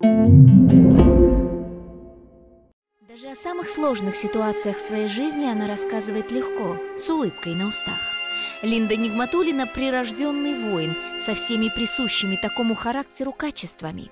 Даже о самых сложных ситуациях в своей жизни она рассказывает легко, с улыбкой на устах. Линда Нигматулина – прирожденный воин со всеми присущими такому характеру качествами.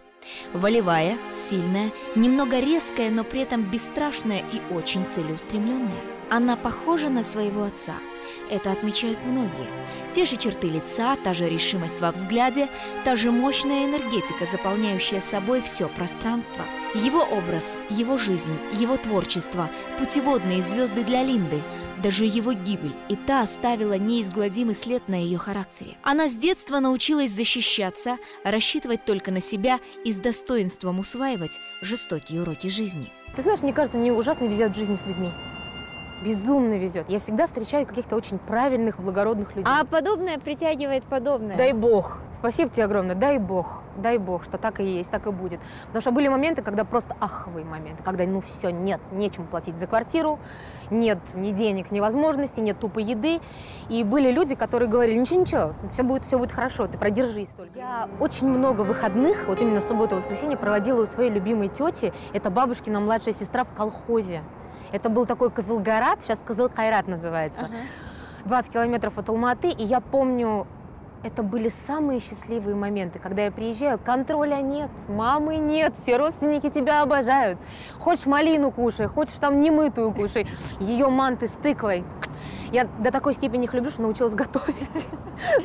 Волевая, сильная, немного резкая, но при этом бесстрашная и очень целеустремленная. Она похожа на своего отца – это отмечают многие. Те же черты лица, та же решимость во взгляде, та же мощная энергетика, заполняющая собой все пространство. Его образ, его жизнь, его творчество, путеводные звезды для Линды, даже его гибель, и та оставила неизгладимый след на ее характере. Она с детства научилась защищаться, рассчитывать только на себя и с достоинством усваивать жестокие уроки жизни. Ты знаешь, мне кажется, мне ужасно везет в жизни с людьми безумно везет. Я всегда встречаю каких-то очень правильных, благородных людей. А подобное притягивает подобное. Дай бог. Спасибо тебе огромное. Дай бог. Дай бог, что так и есть, так и будет. Потому что были моменты, когда просто аховые моменты, когда ну все, нет, нечем платить за квартиру, нет ни денег, ни возможностей, нет тупой еды. И были люди, которые говорили, ничего-ничего, все будет, все будет хорошо, ты продержись только. Я очень много выходных, вот именно субботу и воскресенье, проводила у своей любимой тети. Это бабушкина младшая сестра в колхозе. Это был такой Кызылгарат, сейчас Кызылкайрат называется. Ага. 20 километров от Алматы. И я помню, это были самые счастливые моменты, когда я приезжаю, контроля нет, мамы нет, все родственники тебя обожают. Хочешь малину кушай, хочешь там немытую кушай, ее манты с тыквой. Я до такой степени их люблю, что научилась готовить.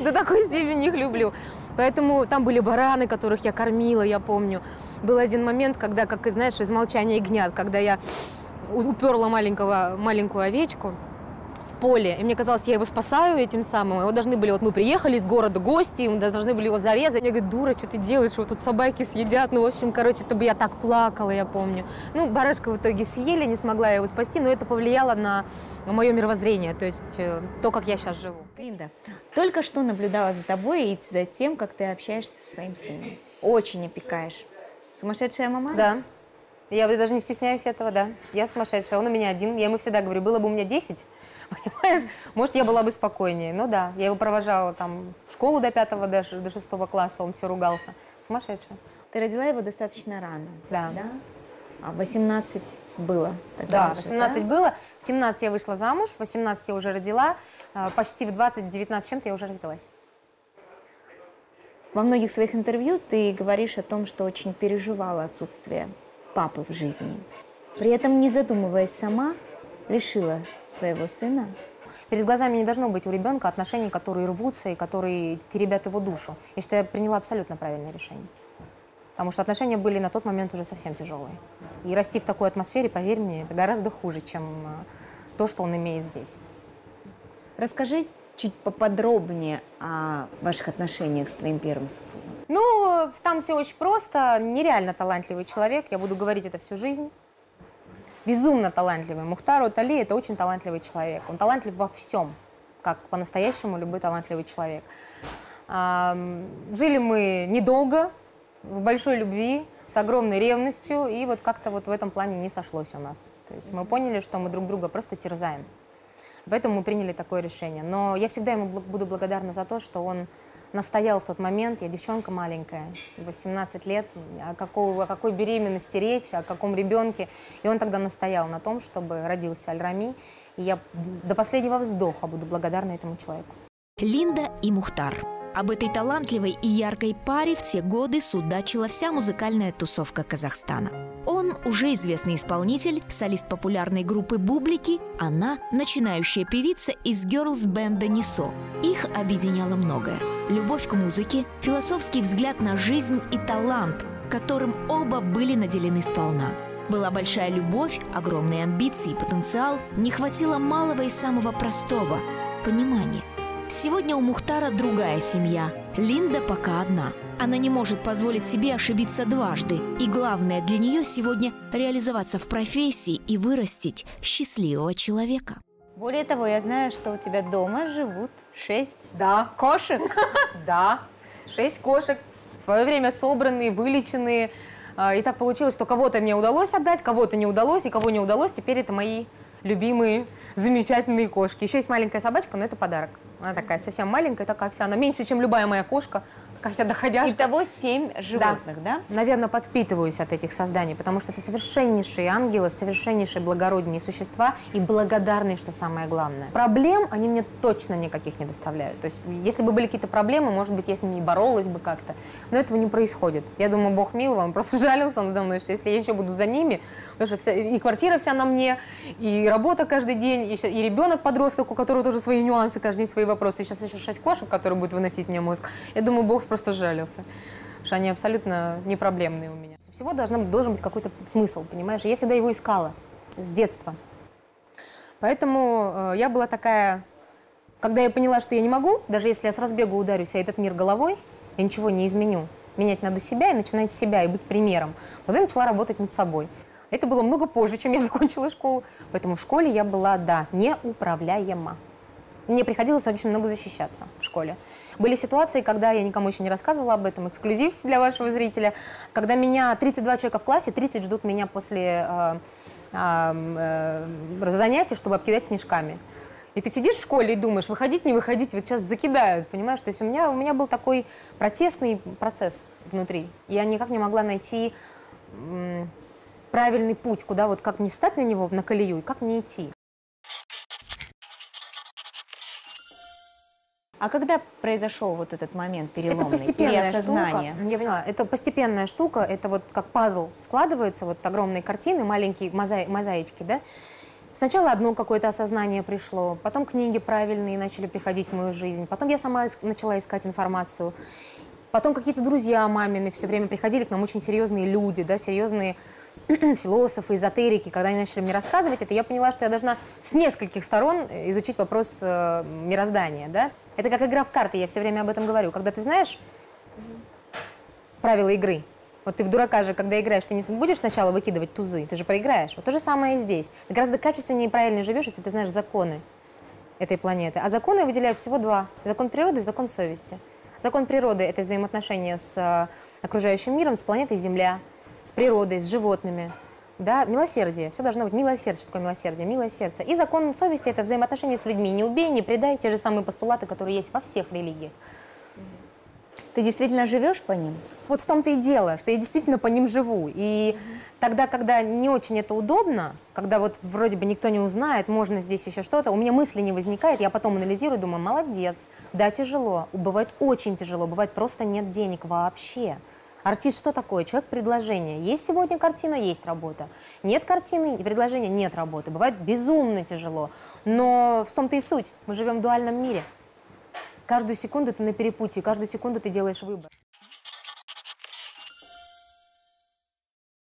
До такой степени их люблю. Поэтому там были бараны, которых я кормила, я помню. Был один момент, когда, как и знаешь, из молчания гнят, когда я уперла маленького, маленькую овечку в поле, и мне казалось, я его спасаю этим самым. Его должны были, вот мы приехали из города гости, мы должны были его зарезать. Я говорю, дура, что ты делаешь, вот тут собаки съедят. Ну, в общем, короче, это бы я так плакала, я помню. Ну, барашка в итоге съели, не смогла я его спасти, но это повлияло на мое мировоззрение, то есть э, то, как я сейчас живу. Линда, только что наблюдала за тобой и за тем, как ты общаешься со своим сыном. Очень опекаешь. Сумасшедшая мама? Да. Я даже не стесняюсь этого, да. Я сумасшедшая, он у меня один. Я ему всегда говорю, было бы у меня 10, понимаешь, может, я была бы спокойнее. Ну да, я его провожала там в школу до пятого, даже до шестого класса, он все ругался. Сумасшедшая. Ты родила его достаточно рано. Да. да? А 18 было тогда Да, уже, 18 да? было. В 17 я вышла замуж, в 18 я уже родила. А, почти в 20, 19 чем-то я уже развелась. Во многих своих интервью ты говоришь о том, что очень переживала отсутствие папы в жизни. При этом, не задумываясь сама, лишила своего сына. Перед глазами не должно быть у ребенка отношений, которые рвутся и которые теребят его душу. И что я приняла абсолютно правильное решение. Потому что отношения были на тот момент уже совсем тяжелые. И расти в такой атмосфере, поверь мне, это гораздо хуже, чем э, то, что он имеет здесь. Расскажи чуть поподробнее о ваших отношениях с твоим первым супругом. Ну, там все очень просто. Нереально талантливый человек, я буду говорить это всю жизнь. Безумно талантливый. Мухтар Утали – это очень талантливый человек. Он талантлив во всем, как по-настоящему любой талантливый человек. Жили мы недолго, в большой любви, с огромной ревностью, и вот как-то вот в этом плане не сошлось у нас. То есть мы поняли, что мы друг друга просто терзаем. Поэтому мы приняли такое решение. Но я всегда ему буду благодарна за то, что он настоял в тот момент, я девчонка маленькая, 18 лет, о какой, о какой беременности речь, о каком ребенке. И он тогда настоял на том, чтобы родился Аль-Рами. И я до последнего вздоха буду благодарна этому человеку. Линда и Мухтар. Об этой талантливой и яркой паре в те годы судачила вся музыкальная тусовка Казахстана. Он уже известный исполнитель, солист популярной группы «Бублики», она – начинающая певица из герлс-бенда «Нисо». Их объединяло многое – любовь к музыке, философский взгляд на жизнь и талант, которым оба были наделены сполна. Была большая любовь, огромные амбиции и потенциал, не хватило малого и самого простого – понимания – Сегодня у Мухтара другая семья. Линда пока одна. Она не может позволить себе ошибиться дважды. И главное для нее сегодня реализоваться в профессии и вырастить счастливого человека. Более того, я знаю, что у тебя дома живут шесть да. кошек. Да, шесть кошек. В свое время собранные, вылеченные. А, и так получилось, что кого-то мне удалось отдать, кого-то не удалось, и кого не удалось, теперь это мои любимые, замечательные кошки. Еще есть маленькая собачка, но это подарок. Она такая совсем маленькая, такая вся. Она меньше, чем любая моя кошка. Кася доходяшка. Итого семь животных, да? Наверное, подпитываюсь от этих созданий, потому что это совершеннейшие ангелы, совершеннейшие благородные существа и благодарные, что самое главное. Проблем они мне точно никаких не доставляют. То есть, если бы были какие-то проблемы, может быть, я с ними боролась бы как-то. Но этого не происходит. Я думаю, Бог мил, он просто жалился надо мной, что если я еще буду за ними, потому что вся, и квартира вся на мне, и работа каждый день, и, и ребенок подросток, у которого тоже свои нюансы, каждый день свои вопросы. И сейчас еще шесть кошек, которые будут выносить мне мозг. Я думаю, Бог просто жалился, что они абсолютно не проблемные у меня. Всего быть, должен быть какой-то смысл, понимаешь? Я всегда его искала с детства. Поэтому э, я была такая, когда я поняла, что я не могу, даже если я с разбегу ударюсь, а этот мир головой, я ничего не изменю. Менять надо себя и начинать с себя, и быть примером. Тогда я начала работать над собой. Это было много позже, чем я закончила школу. Поэтому в школе я была, да, неуправляема. Мне приходилось очень много защищаться в школе. Были ситуации, когда я никому еще не рассказывала об этом, эксклюзив для вашего зрителя, когда меня 32 человека в классе, 30 ждут меня после э, э, занятий, чтобы обкидать снежками. И ты сидишь в школе и думаешь, выходить, не выходить, вот сейчас закидают, понимаешь? То есть у меня, у меня был такой протестный процесс внутри. Я никак не могла найти правильный путь, куда вот как мне встать на него, на колею, и как мне идти. А когда произошел вот этот момент переломный? Это постепенная осознание? штука. Я поняла. Это постепенная штука. Это вот как пазл складываются, вот огромные картины, маленькие мозаи- мозаички, да? Сначала одно какое-то осознание пришло, потом книги правильные начали приходить в мою жизнь, потом я сама ис- начала искать информацию, потом какие-то друзья мамины все время приходили к нам очень серьезные люди, да, серьезные философы, эзотерики, когда они начали мне рассказывать это, я поняла, что я должна с нескольких сторон э, изучить вопрос э, мироздания, да. Это как игра в карты, я все время об этом говорю. Когда ты знаешь правила игры, вот ты в дурака же, когда играешь, ты не будешь сначала выкидывать тузы, ты же проиграешь. Вот то же самое и здесь. Ты гораздо качественнее и правильнее живешь, если ты знаешь законы этой планеты. А законы я выделяю всего два. Закон природы и закон совести. Закон природы – это взаимоотношения с э, окружающим миром, с планетой Земля, с природой, с животными. Да, милосердие. Все должно быть милосердие. Что такое милосердие? Милое сердце. И закон совести – это взаимоотношения с людьми. Не убей, не предай. Те же самые постулаты, которые есть во всех религиях. Ты действительно живешь по ним? Вот в том-то и дело, что я действительно по ним живу. И тогда, когда не очень это удобно, когда вот вроде бы никто не узнает, можно здесь еще что-то, у меня мысли не возникает, я потом анализирую, думаю, молодец, да, тяжело, бывает очень тяжело, бывает просто нет денег вообще. Артист что такое? Человек предложения. Есть сегодня картина, есть работа. Нет картины предложения, нет работы. Бывает безумно тяжело. Но в том-то и суть. Мы живем в дуальном мире. Каждую секунду ты на перепутье, каждую секунду ты делаешь выбор.